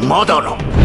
まだな。